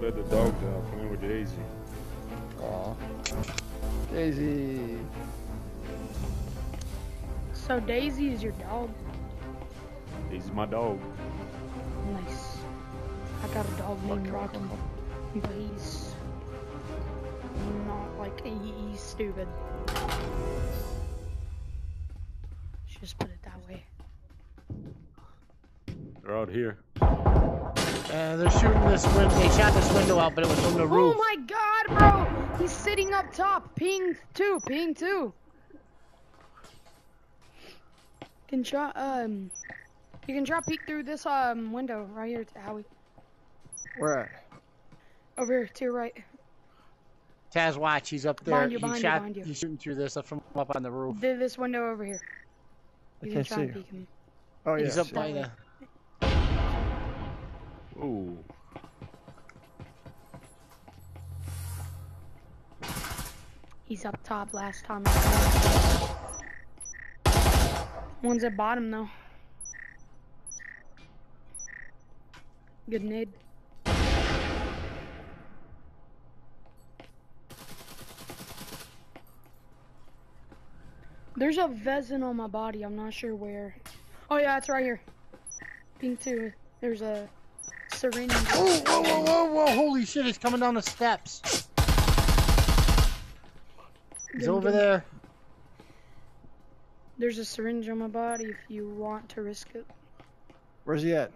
let the dog down playing with Daisy. Aw. Daisy. So Daisy is your dog. Daisy's my dog. Nice. I got a dog named Rocky, but he's not like he, he's stupid. Just put it that way. They're out here. Uh, they're shooting this window. They shot this window out, but it was from the roof. Oh my god, bro! He's sitting up top. Ping two, ping two. Can try um you can try peek through this um window right here to Howie. Where at? Over here to your right. Taz, watch. He's up there. Behind you, he behind you, behind you. He's shooting through this up from up on the roof. Th- This window over here. I You can can't see. and peek him. Oh yeah. He's up by the. Ooh. He's up top last time. One's at bottom though. Good nade. There's a Vezin on my body. I'm not sure where. Oh yeah, it's right here. Pink two. There's a syringe. Oh, whoa, whoa, whoa, whoa! Holy shit! He's coming down the steps. He's Good, over good. there. There's a syringe on my body if you want to risk it. Where's he at?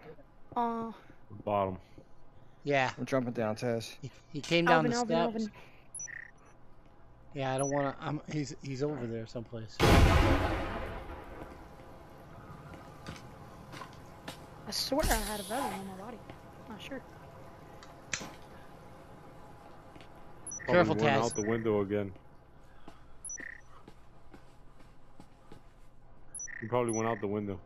Uh, Bottom. Yeah, I'm jumping down, Taz. he, he came down Alvin, the Alvin, steps. Alvin. Yeah, I don't want to. I'm. He's he's over there someplace. I swear I had a Vezin on my body. Not sure. Careful, Probably went Taz. out the window again. He probably went out the window.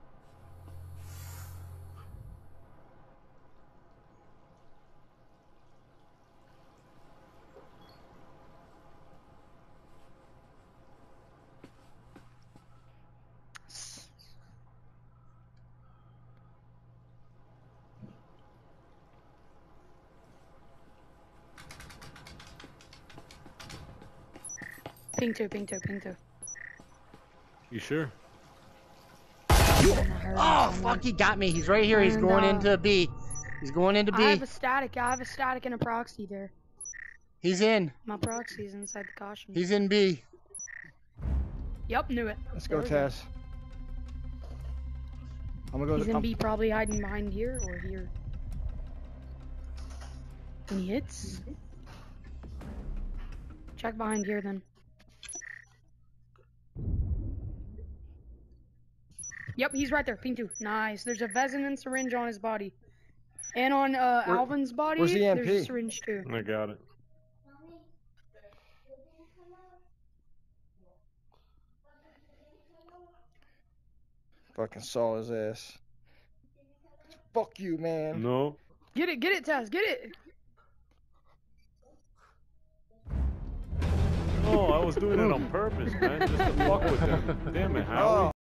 Ping two, ping two, ping two. You sure? Oh fuck! He got me. He's right here. He's And, going uh, into B. He's going into B. I have a static. I have a static and a proxy there. He's in. My proxy is inside the caution. He's in B. Yep, knew it. Let's There go, we go. Taz. I'm gonna go He's to in I'm, B, probably hiding behind here or here. And he hits. Check behind here then. Yep, he's right there. Ping two. Nice. There's a Vezin and syringe on his body. And on uh, Where- Alvin's body, where's the there's a syringe too. I got it. fucking saw his ass. Fuck you, man. No. Get it, get it, Taz, get it. No, I was doing it on purpose, man. Just to fuck with them. Damn it, Howie. Oh.